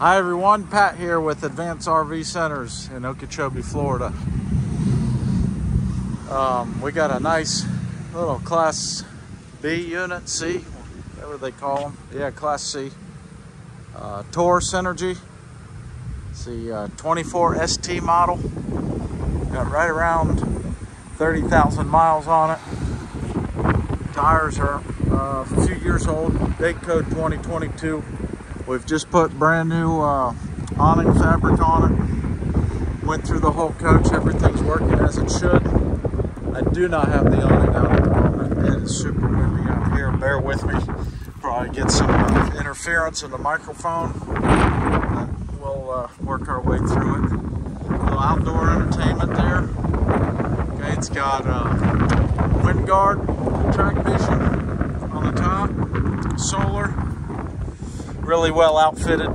Hi everyone, Pat here with Advanced RV Centers in Okeechobee, Florida. Um, we got a nice little Class B unit, C, whatever they call them. Yeah, Class C. Uh, Thor's Synergy. It's the uh, 24 ST model. Got right around 30,000 miles on it. Tires are uh, a few years old, date code 2022. We've just put brand new uh, awning fabric on it. Went through the whole coach, everything's working as it should. I do not have the awning out at the moment. It is super windy out here, bear with me. Probably get some uh, interference in the microphone. We'll uh, work our way through it. A little outdoor entertainment there. Okay, it's got uh, Winegard, track vision on the top, solar, really well outfitted.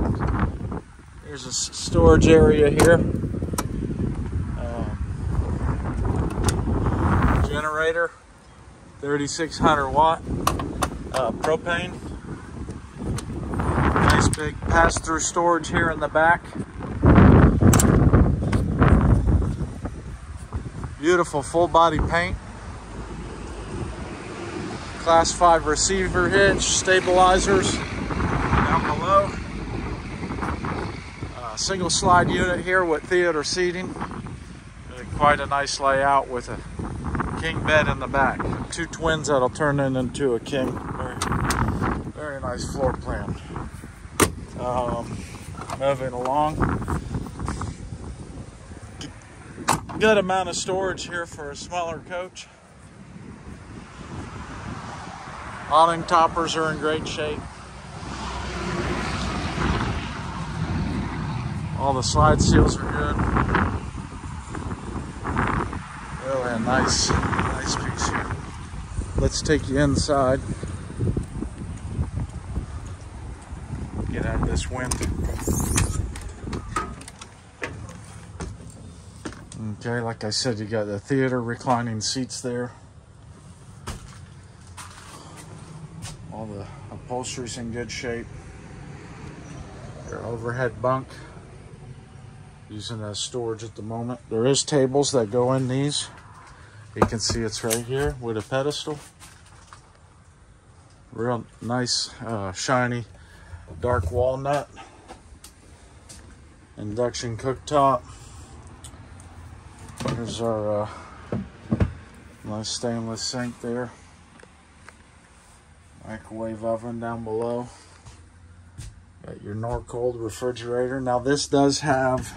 There's a storage area here. Um, generator, 3600 watt uh, propane. Nice big pass-through storage here in the back. Beautiful full body paint. Class 5 receiver hitch, stabilizers down below. Single slide unit here with theater seating. Quite a nice layout with a king bed in the back. Two twins that'll turn in into a king. Very, very nice floor plan. Um, moving along. Good amount of storage here for a smaller coach. Awning toppers are in great shape. All the slide seals are good. Oh, really a nice, nice piece here. Let's take you inside. Get out of this wind. Okay, like I said, you got the theater reclining seats there. All the upholstery's in good shape. Your overhead bunk. Using as storage at the moment. There is tables that go in these. You can see it's right here with a pedestal. Real nice, uh, shiny, dark walnut. Induction cooktop. Here's our uh, nice stainless sink there. Microwave oven down below. Your Norcold refrigerator. Now this does have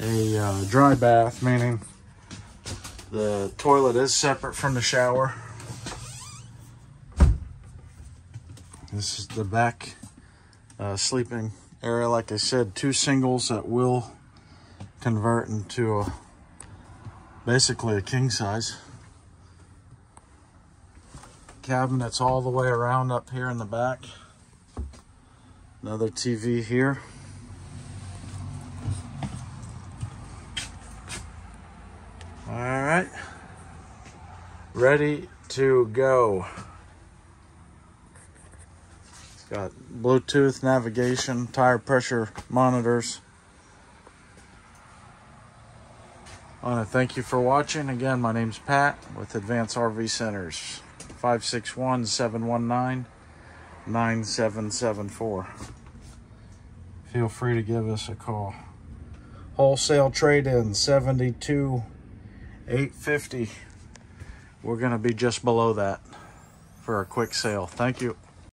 a uh, dry bath, meaning the toilet is separate from the shower. This is the back uh, sleeping area. Like I said, two singles that will convert into a basically a king size. Cabinets all the way around up here in the back. Another TV here. All right, ready to go. It's got Bluetooth navigation, tire pressure monitors. I want to thank you for watching. Again, my name's Pat with Advanced RV Centers. 561-719-9774. Feel free to give us a call. Wholesale trade-in 72 850 We're going to be just below that for a quick sale. Thank you.